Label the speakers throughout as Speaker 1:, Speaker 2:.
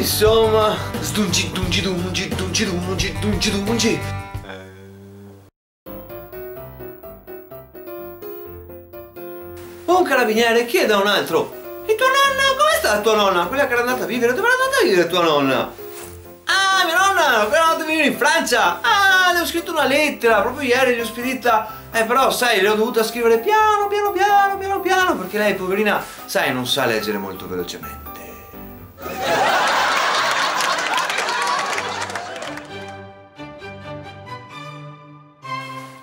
Speaker 1: insomma, sdungi dungi dungi dungi dungi dungi dungi. Un carabiniere chiede a un altro E tua nonna? Come sta tua nonna? Quella che era andata a vivere? Dove è andata a vivere tua nonna? Ah, mia nonna! Quella è andata a vivere in Francia! Ah, le ho scritto una lettera, proprio ieri gli ho spedita eh però sai, le ho dovuta scrivere piano, piano, piano, piano, piano Perché lei, poverina, sai, non sa leggere molto velocemente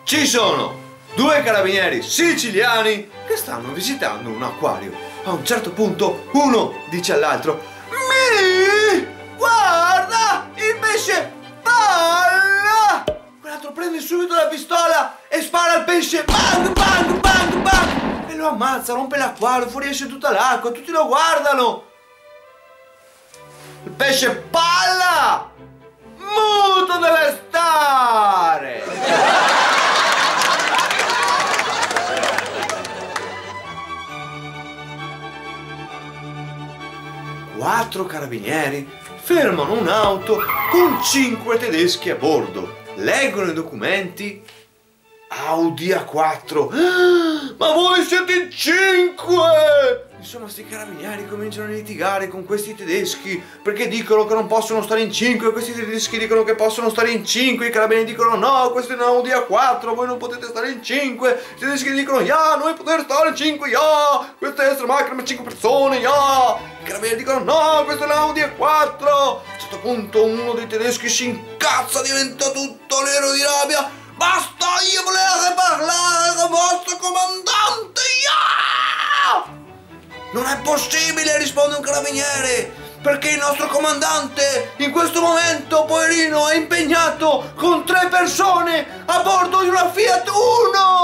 Speaker 1: Ci sono due carabinieri siciliani che stanno visitando un acquario. A un certo punto uno dice all'altro Mi! Guarda! Il pesce balla! Quell'altro prende subito la pistola e spara al pesce Bang! Bang! Bang! Bang! E lo ammazza, rompe l'acquario, fuoriesce tutta l'acqua, tutti lo guardano! Il pesce balla! Quattro carabinieri fermano un'auto con cinque tedeschi a bordo. Leggono i documenti. Audi A4. Ma voi siete in cinque! Insomma, sti carabinieri cominciano a litigare con questi tedeschi perché dicono che non possono stare in 5, questi tedeschi dicono che possono stare in 5, i carabinieri dicono no, questo è un Audi A4, voi non potete stare in 5, i tedeschi dicono ya, noi potete stare in 5, ya, questa è la macchina per 5 persone, ya, i carabinieri dicono no, questo è un Audi A4, a un certo punto uno dei tedeschi si incazza, diventa tutto nero di rabbia, Non è possibile, risponde un carabiniere, perché il nostro comandante in questo momento, poverino, è impegnato con tre persone a bordo di una Fiat Uno!